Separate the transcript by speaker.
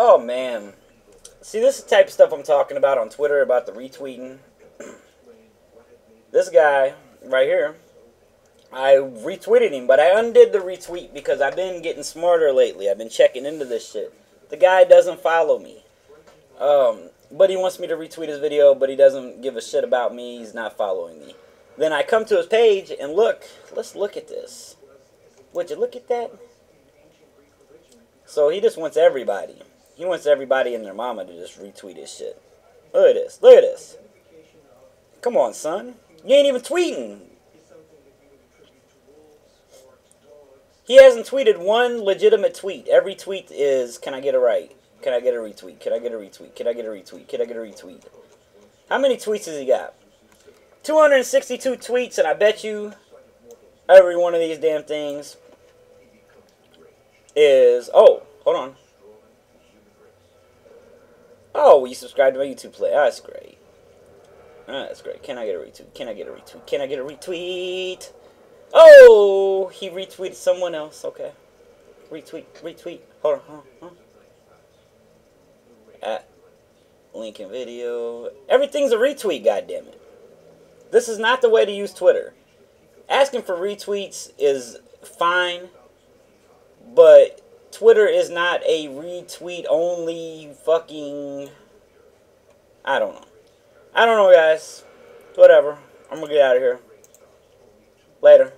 Speaker 1: Oh man. See, this is the type of stuff I'm talking about on Twitter about the retweeting. this guy right here, I retweeted him, but I undid the retweet because I've been getting smarter lately. I've been checking into this shit. The guy doesn't follow me. Um, but he wants me to retweet his video, but he doesn't give a shit about me. He's not following me. Then I come to his page and look. Let's look at this. Would you look at that? So he just wants everybody. He wants everybody and their mama to just retweet his shit. Look at this. Look at this. Come on, son. You ain't even tweeting. He hasn't tweeted one legitimate tweet. Every tweet is, can I get it right? Can I get a retweet? Can I get a retweet? Can I get a retweet? Can I get a retweet? How many tweets has he got? 262 tweets, and I bet you every one of these damn things is... Oh, hold on. Oh, you subscribe to my YouTube play. Oh, that's great. Oh, that's great. Can I get a retweet? Can I get a retweet? Can I get a retweet? Oh, he retweeted someone else. Okay. Retweet, retweet. Hold on, hold on. Hold on. At Lincoln video. Everything's a retweet, goddammit. This is not the way to use Twitter. Asking for retweets is fine, but Twitter is not a retweet only fucking. I don't know. I don't know, guys. Whatever. I'm gonna get out of here. Later.